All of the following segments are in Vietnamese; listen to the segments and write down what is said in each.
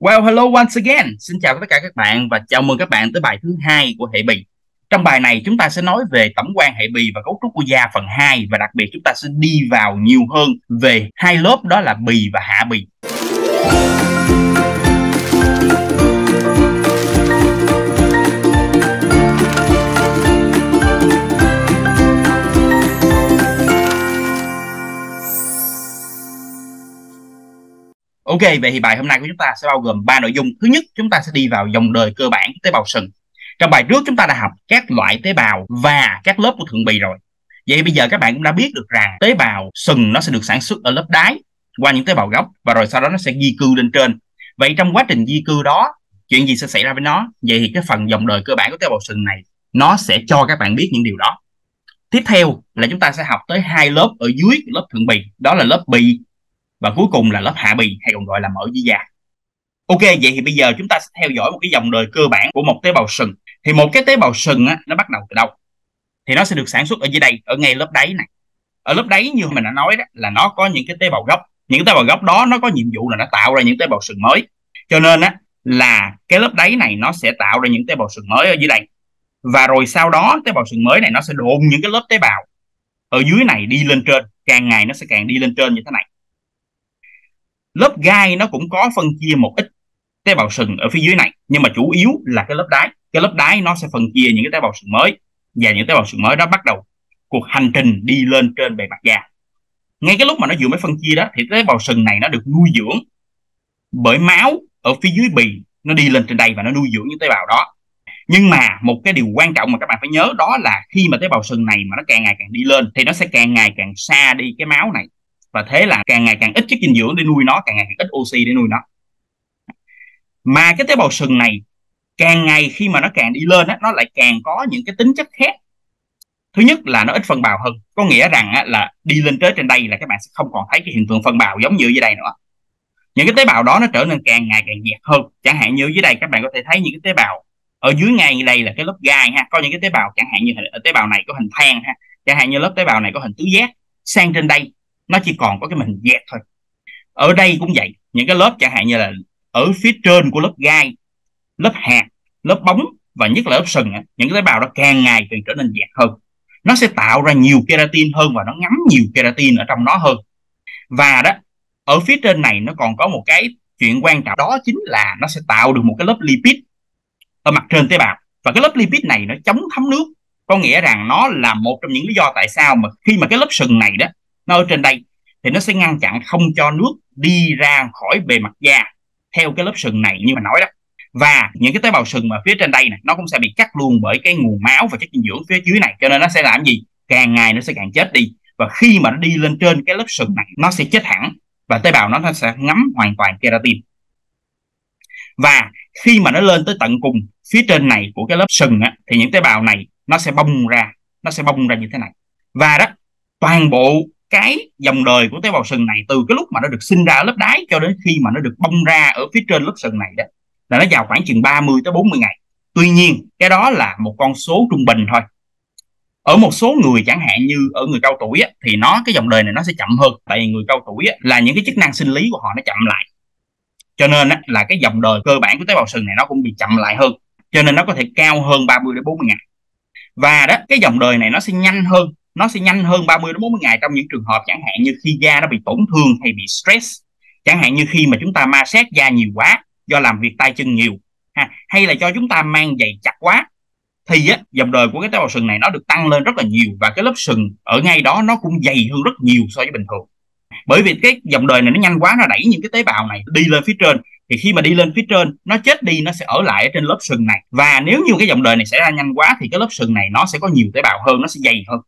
Well, hello once again. Xin chào tất cả các bạn và chào mừng các bạn tới bài thứ hai của hệ bì. Trong bài này chúng ta sẽ nói về tổng quan hệ bì và cấu trúc của da phần 2 và đặc biệt chúng ta sẽ đi vào nhiều hơn về hai lớp đó là bì và hạ bì. Ok, vậy thì bài hôm nay của chúng ta sẽ bao gồm ba nội dung. Thứ nhất, chúng ta sẽ đi vào dòng đời cơ bản của tế bào sừng. Trong bài trước chúng ta đã học các loại tế bào và các lớp của thượng bì rồi. Vậy bây giờ các bạn cũng đã biết được rằng tế bào sừng nó sẽ được sản xuất ở lớp đáy qua những tế bào gốc và rồi sau đó nó sẽ di cư lên trên. Vậy trong quá trình di cư đó, chuyện gì sẽ xảy ra với nó? Vậy thì cái phần dòng đời cơ bản của tế bào sừng này nó sẽ cho các bạn biết những điều đó. Tiếp theo là chúng ta sẽ học tới hai lớp ở dưới lớp thượng bì, đó là lớp bì và cuối cùng là lớp hạ bì hay còn gọi là mỡ dưới da ok vậy thì bây giờ chúng ta sẽ theo dõi một cái dòng đời cơ bản của một tế bào sừng. Thì một cái tế bào sừng á, nó bắt đầu từ đâu? Thì nó sẽ được sản xuất ở dưới đây ở ngay lớp đáy này. Ở lớp đáy như mình đã nói đó là nó có những cái tế bào gốc. Những tế bào gốc đó nó có nhiệm vụ là nó tạo ra những tế bào sừng mới. Cho nên á là cái lớp đáy này nó sẽ tạo ra những tế bào sừng mới ở dưới đây. Và rồi sau đó tế bào sừng mới này nó sẽ đồn những cái lớp tế bào ở dưới này đi lên trên. Càng ngày nó sẽ càng đi lên trên như thế này lớp gai nó cũng có phân chia một ít tế bào sừng ở phía dưới này, nhưng mà chủ yếu là cái lớp đáy cái lớp đáy nó sẽ phân chia những cái tế bào sừng mới, và những tế bào sừng mới đó bắt đầu cuộc hành trình đi lên trên bề mặt da. Ngay cái lúc mà nó vừa mới phân chia đó, thì tế bào sừng này nó được nuôi dưỡng bởi máu ở phía dưới bì, nó đi lên trên đây và nó nuôi dưỡng những tế bào đó. Nhưng mà một cái điều quan trọng mà các bạn phải nhớ đó là khi mà tế bào sừng này mà nó càng ngày càng đi lên, thì nó sẽ càng ngày càng xa đi cái máu này và thế là càng ngày càng ít chất dinh dưỡng để nuôi nó càng ngày càng ít oxy để nuôi nó. Mà cái tế bào sừng này càng ngày khi mà nó càng đi lên á, nó lại càng có những cái tính chất khác. Thứ nhất là nó ít phân bào hơn có nghĩa rằng á, là đi lên tới trên đây là các bạn sẽ không còn thấy cái hiện tượng phân bào giống như dưới đây nữa. Những cái tế bào đó nó trở nên càng ngày càng dẹt hơn. Chẳng hạn như dưới đây các bạn có thể thấy những cái tế bào ở dưới ngay như đây là cái lớp gai ha có những cái tế bào chẳng hạn như tế bào này có hình than ha chẳng hạn như lớp tế bào này có hình tứ giác. Sang trên đây nó chỉ còn có cái hình dẹt thôi. Ở đây cũng vậy, những cái lớp chẳng hạn như là ở phía trên của lớp gai, lớp hạt, lớp bóng và nhất là lớp sừng những cái tế bào đó càng ngày càng trở nên dẹt hơn. Nó sẽ tạo ra nhiều keratin hơn và nó ngắm nhiều keratin ở trong nó hơn. Và đó, ở phía trên này nó còn có một cái chuyện quan trọng, đó chính là nó sẽ tạo được một cái lớp lipid ở mặt trên tế bào. Và cái lớp lipid này nó chống thấm nước, có nghĩa rằng nó là một trong những lý do tại sao mà khi mà cái lớp sừng này đó nó ở trên đây thì nó sẽ ngăn chặn không cho nước đi ra khỏi bề mặt da theo cái lớp sừng này như mà nói đó. Và những cái tế bào sừng mà phía trên đây này nó cũng sẽ bị cắt luôn bởi cái nguồn máu và chất dinh dưỡng phía dưới này. Cho nên nó sẽ làm gì? Càng ngày nó sẽ càng chết đi. Và khi mà nó đi lên trên cái lớp sừng này nó sẽ chết hẳn và tế bào nó, nó sẽ ngắm hoàn toàn keratin. Và khi mà nó lên tới tận cùng phía trên này của cái lớp sừng á, thì những tế bào này nó sẽ bong ra nó sẽ bong ra như thế này. Và đó toàn bộ cái dòng đời của tế bào sừng này từ cái lúc mà nó được sinh ra ở lớp đáy cho đến khi mà nó được bong ra ở phía trên lớp sừng này đó là nó vào khoảng chừng 30 tới 40 ngày. Tuy nhiên cái đó là một con số trung bình thôi. Ở một số người chẳng hạn như ở người cao tuổi á, thì nó cái dòng đời này nó sẽ chậm hơn tại vì người cao tuổi á, là những cái chức năng sinh lý của họ nó chậm lại. Cho nên á, là cái dòng đời cơ bản của tế bào sừng này nó cũng bị chậm lại hơn cho nên nó có thể cao hơn 30 đến 40 ngày. Và đó cái dòng đời này nó sẽ nhanh hơn nó sẽ nhanh hơn 30 đến 40 ngày trong những trường hợp chẳng hạn như khi da nó bị tổn thương hay bị stress. Chẳng hạn như khi mà chúng ta ma sát da nhiều quá do làm việc tay chân nhiều ha, hay là cho chúng ta mang giày chặt quá thì á, dòng đời của cái tế bào sừng này nó được tăng lên rất là nhiều và cái lớp sừng ở ngay đó nó cũng dày hơn rất nhiều so với bình thường. Bởi vì cái dòng đời này nó nhanh quá nó đẩy những cái tế bào này đi lên phía trên thì khi mà đi lên phía trên nó chết đi nó sẽ ở lại ở trên lớp sừng này. Và nếu như cái dòng đời này xảy ra nhanh quá thì cái lớp sừng này nó sẽ có nhiều tế bào hơn nó sẽ dày hơn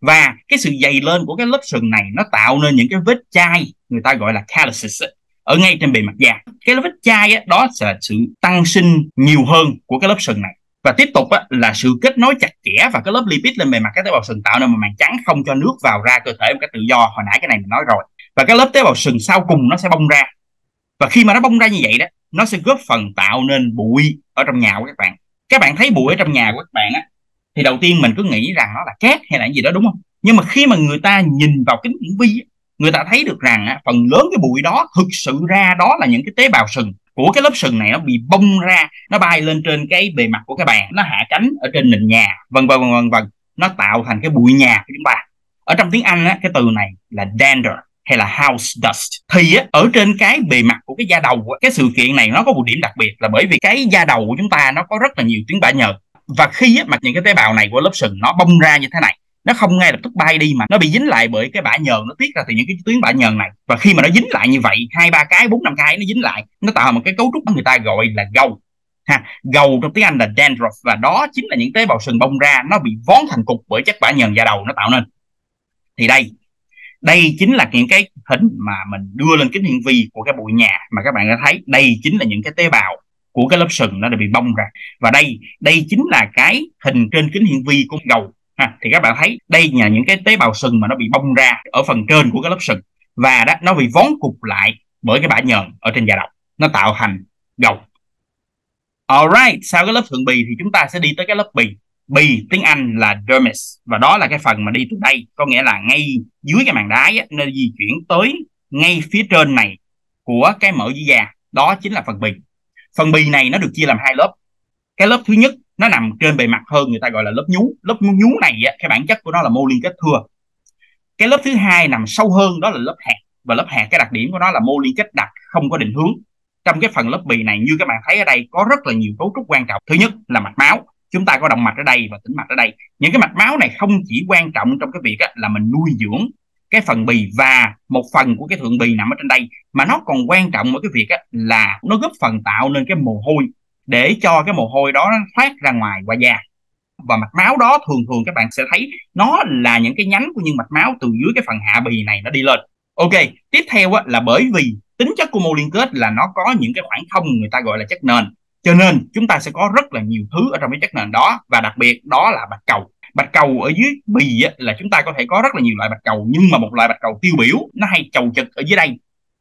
và cái sự dày lên của cái lớp sừng này nó tạo nên những cái vết chai người ta gọi là calluses ở ngay trên bề mặt da. Cái vết chai á, đó là sự tăng sinh nhiều hơn của cái lớp sừng này. Và tiếp tục á, là sự kết nối chặt chẽ và cái lớp lipid lên bề mặt cái tế bào sừng tạo nên một màng trắng không cho nước vào ra cơ thể một cách tự do. Hồi nãy cái này mình nói rồi. Và cái lớp tế bào sừng sau cùng nó sẽ bong ra. Và khi mà nó bong ra như vậy đó nó sẽ góp phần tạo nên bụi ở trong nhà của các bạn. Các bạn thấy bụi ở trong nhà của các bạn á thì đầu tiên mình cứ nghĩ rằng nó là cát hay là gì đó đúng không? Nhưng mà khi mà người ta nhìn vào kính hiển vi người ta thấy được rằng phần lớn cái bụi đó thực sự ra đó là những cái tế bào sừng. Của cái lớp sừng này nó bị bong ra nó bay lên trên cái bề mặt của cái bàn nó hạ cánh ở trên nền nhà vân vân vân vân nó tạo thành cái bụi nhà của chúng ta. Ở trong tiếng Anh á, cái từ này là dander hay là house dust. Thì á, ở trên cái bề mặt của cái da đầu á, cái sự kiện này nó có một điểm đặc biệt là bởi vì cái da đầu của chúng ta nó có rất là nhiều tuyến bã nhờn và khi á, mà những cái tế bào này của lớp sừng nó bong ra như thế này nó không ngay lập tức bay đi mà nó bị dính lại bởi cái bã nhờn nó tiết ra từ những cái tuyến bã nhờn này. Và khi mà nó dính lại như vậy hai ba cái bốn năm cái nó dính lại nó tạo một cái cấu trúc người ta gọi là gầu. Ha gầu trong tiếng Anh là dandruff và đó chính là những tế bào sừng bong ra nó bị vón thành cục bởi chất bã nhờn da đầu nó tạo nên. Thì đây đây chính là những cái hình mà mình đưa lên kính hiển vi của cái bụi nhà mà các bạn đã thấy. Đây chính là những cái tế bào của cái lớp sừng nó đã bị bong ra. Và đây đây chính là cái hình trên kính hiển vi của gầu. Ha, thì các bạn thấy đây là những cái tế bào sừng mà nó bị bong ra ở phần trên của cái lớp sừng. Và đó nó bị vón cục lại bởi cái bã nhờn ở trên da đầu. Nó tạo thành gầu. Alright sau cái lớp thượng bì thì chúng ta sẽ đi tới cái lớp bì. Bì tiếng Anh là dermis. Và đó là cái phần mà đi từ đây có nghĩa là ngay dưới cái màng đáy nó di chuyển tới ngay phía trên này của cái mỡ dưới da. Đó chính là phần bì phần bì này nó được chia làm hai lớp. Cái lớp thứ nhất nó nằm trên bề mặt hơn người ta gọi là lớp nhú. Lớp nhú này á, cái bản chất của nó là mô liên kết thưa cái lớp thứ hai nằm sâu hơn đó là lớp hạt. Và lớp hạt cái đặc điểm của nó là mô liên kết đặc không có định hướng. Trong cái phần lớp bì này như các bạn thấy ở đây có rất là nhiều cấu trúc quan trọng. Thứ nhất là mạch máu. Chúng ta có động mạch ở đây và tĩnh mạch ở đây. Những cái mạch máu này không chỉ quan trọng trong cái việc á, là mình nuôi dưỡng cái phần bì và một phần của cái thượng bì nằm ở trên đây. Mà nó còn quan trọng ở cái việc á, là nó góp phần tạo nên cái mồ hôi để cho cái mồ hôi đó nó thoát ra ngoài qua da. Và mạch máu đó thường thường các bạn sẽ thấy nó là những cái nhánh của những mạch máu từ dưới cái phần hạ bì này nó đi lên. Ok tiếp theo á, là bởi vì tính chất của mô liên kết là nó có những cái khoảng không người ta gọi là chất nền. Cho nên chúng ta sẽ có rất là nhiều thứ ở trong cái chất nền đó và đặc biệt đó là bạch cầu bạch cầu ở dưới bì á, là chúng ta có thể có rất là nhiều loại bạch cầu nhưng mà một loại bạch cầu tiêu biểu nó hay chầu chực ở dưới đây.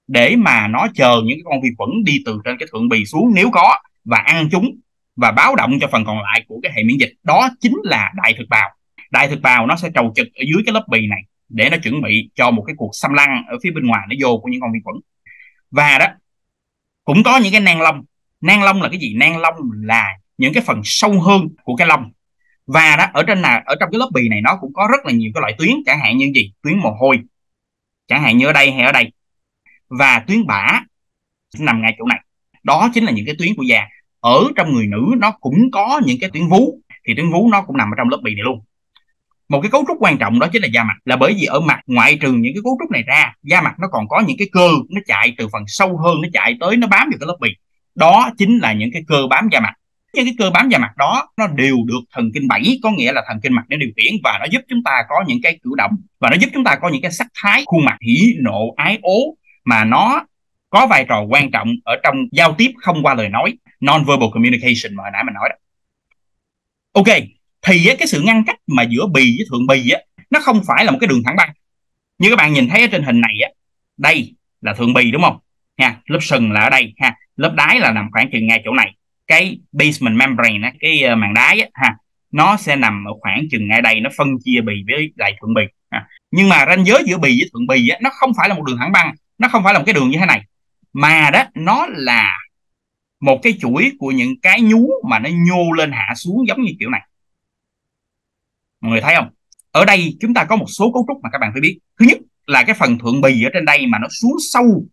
Để mà nó chờ những cái con vi khuẩn đi từ trên cái thượng bì xuống nếu có và ăn chúng và báo động cho phần còn lại của cái hệ miễn dịch đó chính là đại thực bào. Đại thực bào nó sẽ trầu trực ở dưới cái lớp bì này để nó chuẩn bị cho một cái cuộc xâm lăng ở phía bên ngoài nó vô của những con vi khuẩn. Và đó cũng có những cái nang lông. Nang lông là cái gì? Nang lông là những cái phần sâu hơn của cái lông và đó, ở trên là, ở trong cái lớp bì này nó cũng có rất là nhiều cái loại tuyến, chẳng hạn như gì? Tuyến mồ hôi. Chẳng hạn như ở đây hay ở đây. Và tuyến bã nằm ngay chỗ này. Đó chính là những cái tuyến của da ở trong người nữ nó cũng có những cái tuyến vú. Thì tuyến vú nó cũng nằm ở trong lớp bì này luôn. Một cái cấu trúc quan trọng đó chính là da mặt. Là bởi vì ở mặt ngoại trừ những cái cấu trúc này ra, da mặt nó còn có những cái cơ, nó chạy từ phần sâu hơn, nó chạy tới, nó bám vào cái lớp bì đó chính là những cái cơ bám da mặt những cái cơ bám da mặt đó, nó đều được thần kinh bảy, có nghĩa là thần kinh mặt để điều khiển, và nó giúp chúng ta có những cái cử động, và nó giúp chúng ta có những cái sắc thái, khuôn mặt hỉ nộ, ái ố, mà nó có vai trò quan trọng ở trong giao tiếp không qua lời nói, non-verbal communication mà hồi nãy mình nói đó. Ok, thì cái sự ngăn cách mà giữa bì với thượng bì á, nó không phải là một cái đường thẳng băng. Như các bạn nhìn thấy ở trên hình này á, đây là thượng bì, đúng không? Ha, lớp sừng là ở đây, ha, lớp đáy là nằm khoảng chừng ngay chỗ này cái basement membrane á, cái ờ, màng đáy á, ha nó sẽ nằm ở khoảng chừng ngay đây nó phân chia bì với lại thượng bì ha. nhưng mà ranh giới giữa bì với thượng bì á, nó không phải là một đường thẳng băng nó không phải là một cái đường như thế này. Mà đó nó là một cái chuỗi của những cái nhú mà nó nhô lên hạ xuống giống như kiểu này. Mọi người thấy không? Ở đây chúng ta có một số cấu trúc mà các bạn phải biết. Thứ nhất là cái phần thượng bì ở trên đây mà nó xuống sâu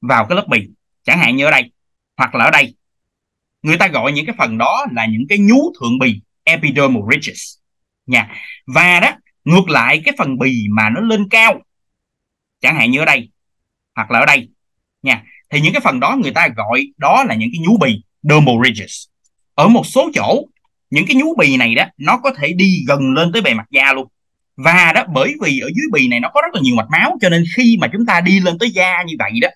vào cái lớp bì. Chẳng hạn như ở đây hoặc là ở đây người ta gọi những cái phần đó là những cái nhú thượng bì, epidermal ridges. Nha. Và đó, ngược lại cái phần bì mà nó lên cao, chẳng hạn như ở đây, hoặc là ở đây. Nha. Thì những cái phần đó người ta gọi đó là những cái nhú bì, dermal ridges. Ở một số chỗ, những cái nhú bì này đó, nó có thể đi gần lên tới bề mặt da luôn. Và đó, bởi vì ở dưới bì này nó có rất là nhiều mạch máu, cho nên khi mà chúng ta đi lên tới da như vậy đó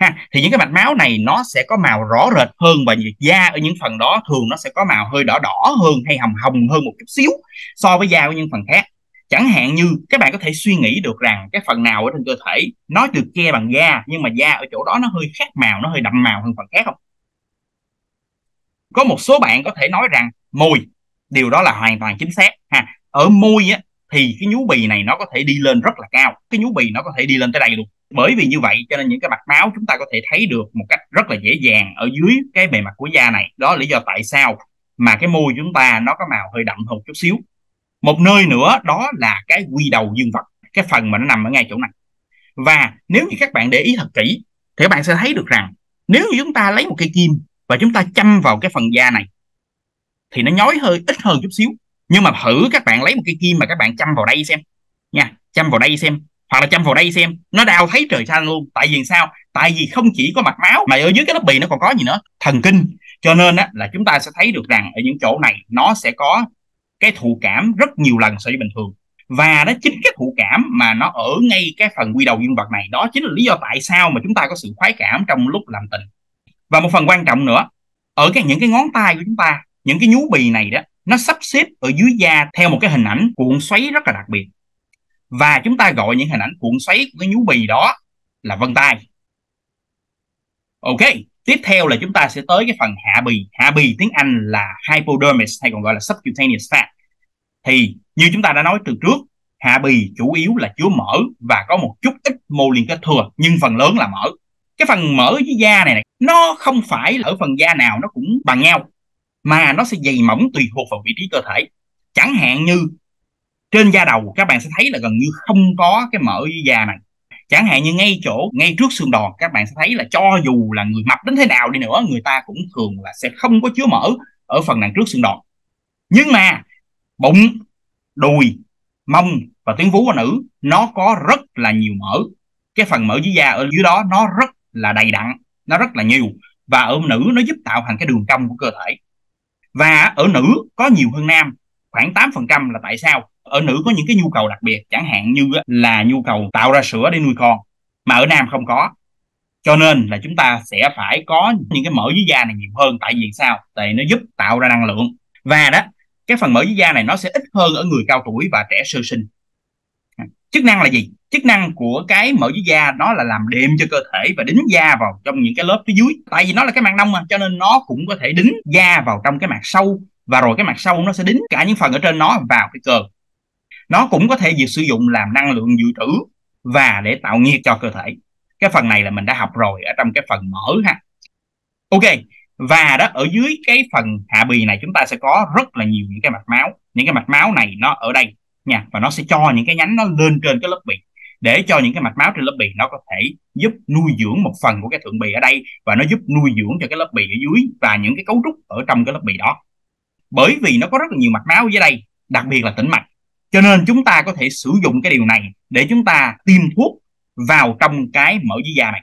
ha, thì những cái mạch máu này nó sẽ có màu rõ rệt hơn và da ở những phần đó, thường nó sẽ có màu hơi đỏ đỏ hơn hay hồng hồng hơn một chút xíu so với da của những phần khác. Chẳng hạn như, các bạn có thể suy nghĩ được rằng cái phần nào ở trên cơ thể nó được che bằng da, nhưng mà da ở chỗ đó nó hơi khác màu, nó hơi đậm màu hơn phần khác không? Có một số bạn có thể nói rằng môi điều đó là hoàn toàn chính xác. Ha, ở môi á, thì cái nhú bì này nó có thể đi lên rất là cao, cái nhú bì nó có thể đi lên tới đây luôn bởi vì như vậy cho nên những cái mạch máu chúng ta có thể thấy được một cách rất là dễ dàng ở dưới cái bề mặt của da này. Đó là lý do tại sao mà cái môi chúng ta nó có màu hơi đậm hơn chút xíu. Một nơi nữa, đó là cái quy đầu dương vật, cái phần mà nó nằm ở ngay chỗ này. Và nếu như các bạn để ý thật kỹ, thì các bạn sẽ thấy được rằng nếu như chúng ta lấy một cây kim và chúng ta châm vào cái phần da này, thì nó nhói hơi, ít hơn chút xíu. Nhưng mà thử các bạn lấy một cây kim mà các bạn châm vào đây xem nha châm vào đây xem hoặc là châm vào đây xem nó đau thấy trời xanh luôn. Tại vì sao? Tại vì không chỉ có mạch máu mà ở dưới cái lớp bì nó còn có gì nữa? Thần kinh. Cho nên á, là chúng ta sẽ thấy được rằng ở những chỗ này nó sẽ có cái thụ cảm rất nhiều lần so với bình thường. Và đó chính cái thụ cảm mà nó ở ngay cái phần quy đầu dương vật này đó chính là lý do tại sao mà chúng ta có sự khoái cảm trong lúc làm tình. Và một phần quan trọng nữa ở cái những cái ngón tay của chúng ta những cái nhú bì này đó nó sắp xếp ở dưới da theo một cái hình ảnh cuộn xoáy rất là đặc biệt và chúng ta gọi những hình ảnh cuộn xoáy của cái nhú bì đó là vân tay. Ok tiếp theo là chúng ta sẽ tới cái phần hạ bì. Hạ bì tiếng Anh là hypodermis hay còn gọi là subcutaneous fat. Thì như chúng ta đã nói từ trước hạ bì chủ yếu là chứa mỡ và có một chút ít mô liên kết thừa nhưng phần lớn là mỡ. Cái phần mỡ dưới da này, này nó không phải là ở phần da nào nó cũng bằng nhau mà nó sẽ dày mỏng tùy thuộc vào vị trí cơ thể. Chẳng hạn như trên da đầu các bạn sẽ thấy là gần như không có cái mỡ dưới da này. Chẳng hạn như ngay chỗ, ngay trước xương đòn, các bạn sẽ thấy là cho dù là người mập đến thế nào đi nữa, người ta cũng thường là sẽ không có chứa mỡ ở phần đằng trước xương đòn. Nhưng mà, bụng, đùi, mông và tuyến vú của nữ, nó có rất là nhiều mỡ. Cái phần mỡ dưới da ở dưới đó, nó rất là đầy đặn, nó rất là nhiều. Và ở nữ, nó giúp tạo thành cái đường cong của cơ thể. Và ở nữ có nhiều hơn nam, khoảng 8% là tại sao? Ở nữ có những cái nhu cầu đặc biệt, chẳng hạn như là nhu cầu tạo ra sữa để nuôi con, mà ở nam không có. Cho nên là chúng ta sẽ phải có những cái mỡ dưới da này nhiều hơn, tại vì sao? Tại nó giúp tạo ra năng lượng. Và đó, cái phần mỡ dưới da này nó sẽ ít hơn ở người cao tuổi và trẻ sơ sinh. Chức năng là gì? Chức năng của cái mỡ dưới da nó là làm đệm cho cơ thể và đính da vào trong những cái lớp phía dưới. Tại vì nó là cái màng nông mà, cho nên nó cũng có thể đính da vào trong cái mặt sâu và rồi cái mặt sâu nó sẽ đính cả những phần ở trên nó vào cái cơ nó cũng có thể được sử dụng làm năng lượng dự trữ và để tạo nhiệt cho cơ thể. Cái phần này là mình đã học rồi ở trong cái phần mở ha. Ok, và đó, ở dưới cái phần hạ bì này chúng ta sẽ có rất là nhiều những cái mạch máu. Những cái mạch máu này nó ở đây nha, và nó sẽ cho những cái nhánh nó lên trên cái lớp bì. Để cho những cái mạch máu trên lớp bì nó có thể giúp nuôi dưỡng một phần của cái thượng bì ở đây và nó giúp nuôi dưỡng cho cái lớp bì ở dưới và những cái cấu trúc ở trong cái lớp bì đó. Bởi vì nó có rất là nhiều mạch máu dưới đây, đặc biệt là tĩnh mạch cho nên chúng ta có thể sử dụng cái điều này để chúng ta tiêm thuốc vào trong cái mỡ dưới da này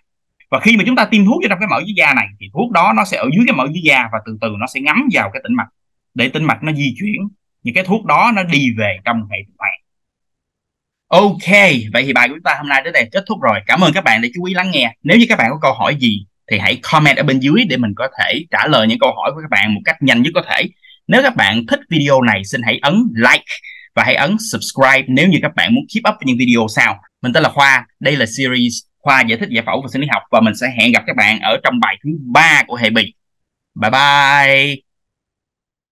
và khi mà chúng ta tiêm thuốc vào trong cái mỡ dưới da này thì thuốc đó nó sẽ ở dưới cái mỡ dưới da và từ từ nó sẽ ngấm vào cái tĩnh mạch để tĩnh mạch nó di chuyển những cái thuốc đó nó đi về trong hệ tuần hoàn Ok, vậy thì bài của chúng ta hôm nay đến đây kết thúc rồi. Cảm ơn các bạn đã chú ý lắng nghe. Nếu như các bạn có câu hỏi gì thì hãy comment ở bên dưới để mình có thể trả lời những câu hỏi của các bạn một cách nhanh nhất có thể. Nếu các bạn thích video này xin hãy ấn like và hãy ấn subscribe nếu như các bạn muốn keep up với những video sau. Mình tên là Khoa, đây là series Khoa giải thích giải phẫu và sinh lý học và mình sẽ hẹn gặp các bạn ở trong bài thứ ba của hệ bì. Bye bye.